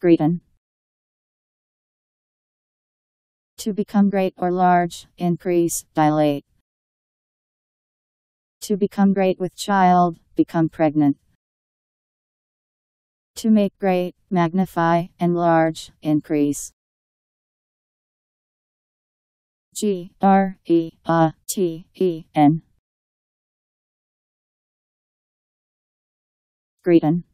Greaten. To become great or large, increase, dilate. To become great with child, become pregnant. To make great, magnify, enlarge, increase. G R E A T E N. Greaten.